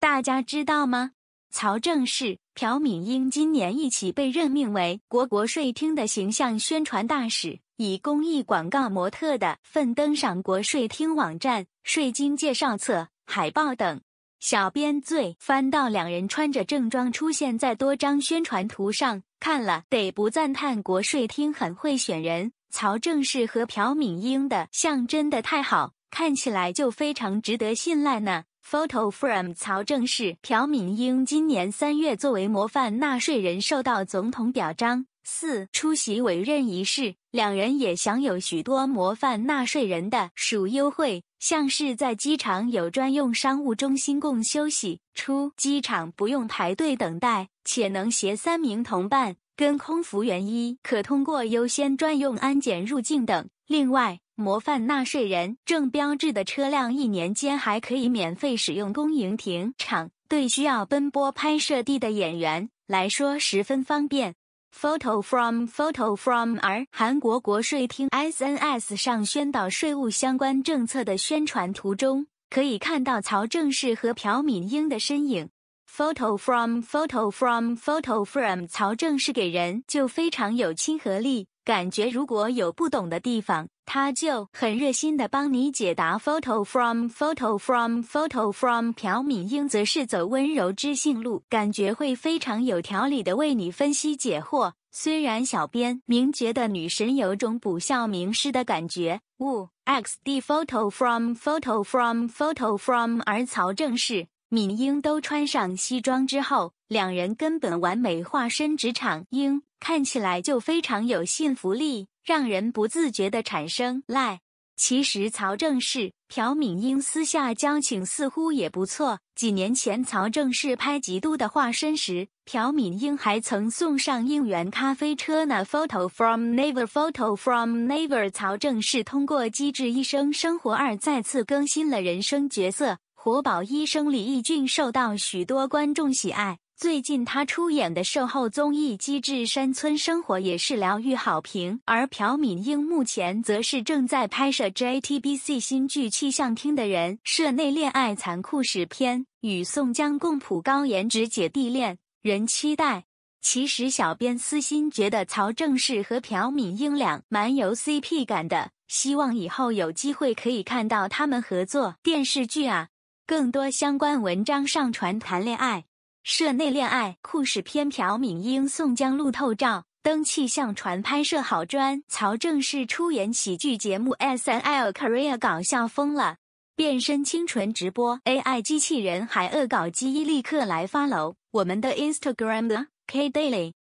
大家知道吗？曹正奭、朴敏英今年一起被任命为国国税厅的形象宣传大使，以公益广告模特的份登上国税厅网站、税金介绍册、海报等。小编最翻到两人穿着正装出现在多张宣传图上，看了得不赞叹国税厅很会选人。曹正奭和朴敏英的像真的太好，看起来就非常值得信赖呢。Photo from 曹正奭、朴敏英今年三月作为模范纳税人受到总统表彰，四出席委任仪式，两人也享有许多模范纳税人的属优惠。像是在机场有专用商务中心供休息，出机场不用排队等待，且能携三名同伴，跟空服员一可通过优先专用安检入境等。另外，模范纳税人正标志的车辆一年间还可以免费使用公营停场，对需要奔波拍摄地的演员来说十分方便。Photo from photo from 而韩国国税厅 SNS 上宣导税务相关政策的宣传图中，可以看到曹正奭和朴敏英的身影。Photo from photo from photo from 曹正奭给人就非常有亲和力。感觉如果有不懂的地方，他就很热心的帮你解答。Photo from photo from photo from 朴敏英则是走温柔知性路，感觉会非常有条理的为你分析解惑。虽然小编明觉得女神有种补笑名师的感觉。呜，XD photo from photo from photo from 而曹正奭、敏英都穿上西装之后，两人根本完美化身职场英。看起来就非常有信服力，让人不自觉地产生赖。其实曹正奭、朴敏英私下交情似乎也不错。几年前曹正奭拍《极度的化身》时，朴敏英还曾送上应援咖啡车呢。Photo from Never, Photo from Never。曹正奭通过《机智医生生活二》再次更新了人生角色，活宝医生李义俊受到许多观众喜爱。最近他出演的售后综艺《机智山村生活》也是疗愈好评，而朴敏英目前则是正在拍摄 JTBC 新剧《气象厅的人》社内恋爱残酷史篇，与宋江共谱高颜值姐弟恋，人期待。其实小编私心觉得曹正奭和朴敏英俩蛮有 CP 感的，希望以后有机会可以看到他们合作电视剧啊。更多相关文章上传谈恋爱。社内恋爱酷史片，朴敏英、宋江路透照，登气象船拍摄好砖。曹正奭出演喜剧节目 S N L Korea，搞笑疯了。变身清纯直播 AI 机器人还恶搞机，立刻来发楼我们的 Instagram 了 K Daily。